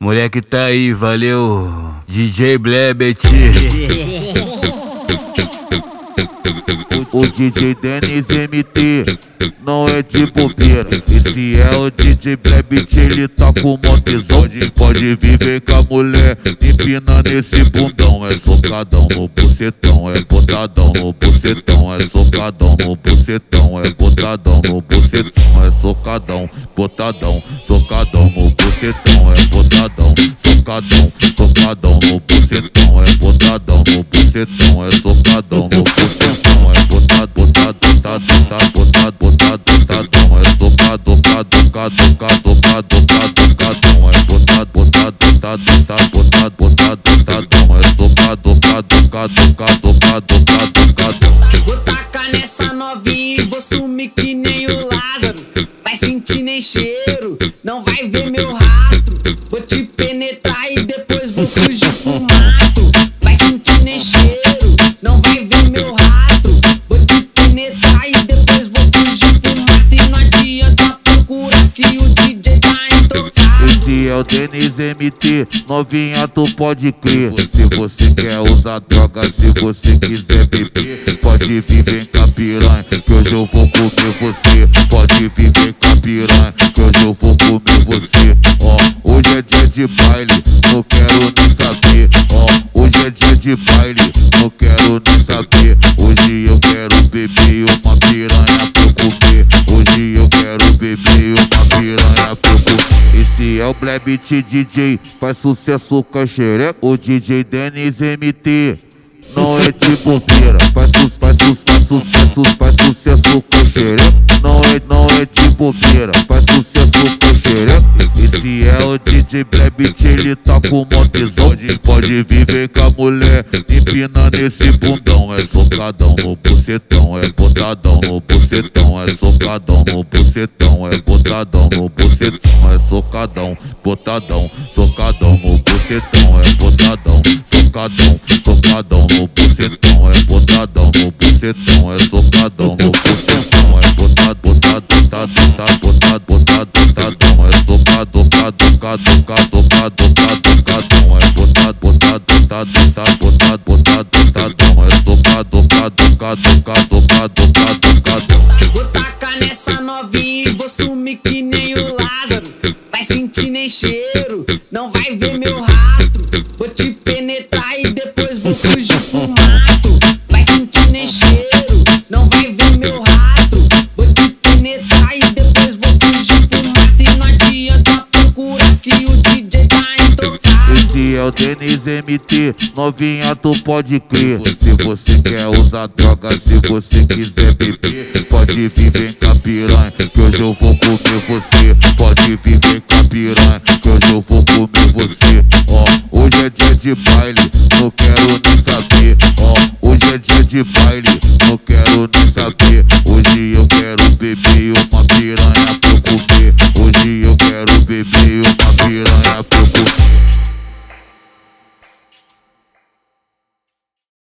Moleque tá aí, valeu. DJ Blebet. DJ Dennis MT não é de bobeira. Esse é o DJ Blebit, ele tá com Pode, pode viver com a mulher, empinando esse bundão. É socadão no bucetão, é botadão no bucetão. É socadão no bucetão, é botadão no bucetão. É socadão, botadão, socadão no bucetão. É botadão, socadão, socadão no bucetão. É botadão no bucetão, é socadão no bucetão. Vou tacar nessa novinha e vou sumir que nem o Lázaro. Vai sentir nem cheiro, não vai ver meu rastro. Vou te penetrar e depois vou fugir pro Esse é o Denis MT, novinha tu pode crer. Se você quer usar droga, se você quiser beber Pode vir, vem com piranha, que hoje eu vou comer você. Pode vir, vem com piranha, que hoje eu vou comer você. Ó, hoje é dia de baile, não quero nem saber. Ó, hoje é dia de baile, não quero nem saber. Hoje eu quero beber uma piranha Hoje beber uma piranha comer esse é o Blebit DJ, faz sucesso com a. O DJ Dennis MT não é de bobeira, faz, su faz, su faz, su faz, su faz sucesso com a. Não é, não é de bobeira, faz sucesso com a. Esse é o DJ Blebit, ele tá com. Pode, pode viver com a mulher, empinando esse bundão. É socadão no bucetão, é botadão no bucetão. É socadão no bucetão, é botadão no bucetão. É socadão, botadão, socadão no bucetão. É botadão, socadão, socadão no bucetão. É botadão no bucetão, é socadão no bucetão. É botado, botado, botado, botado, botado, botado, tocado, tocado, tocadão. É botado, botado, botado, botado, botado, botado, botadão. É socado, tocado, tocado, tocado, tocado, tocado, tocadão. Vou tacar nessa novinha e vou sumir que nem o Lázaro. Vai sentir nem cheiro, não vai ver meu rastro. o tênis MT, novinha tu pode crer. Se você quer usar droga, se você quiser beber, pode vir vem com a piranha, que hoje eu vou comer você. Pode vir vem com a piranha, que hoje eu vou comer você. Ó, oh, hoje é dia de baile, não quero nem saber. Ó, oh, hoje é dia de baile, não quero nem saber. Hoje eu quero beber uma piranha pra eu comer. Hoje eu quero beber uma piranha pra eu comer.